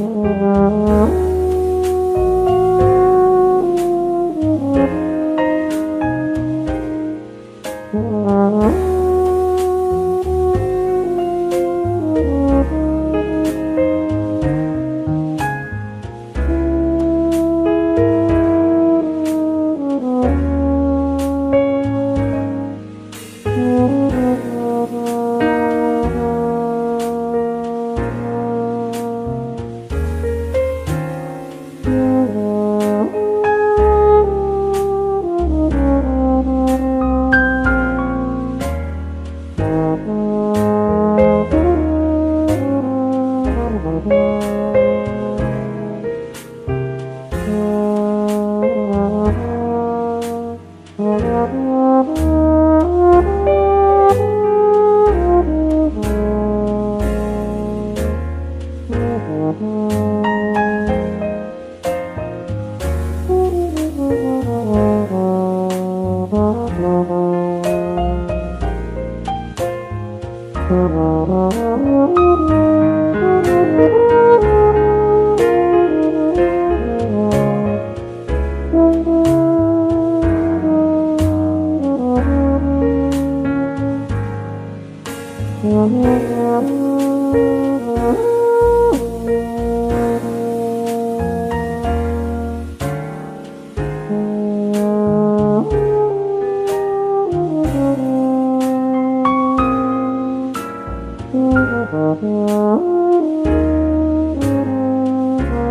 Música Mm-hmm.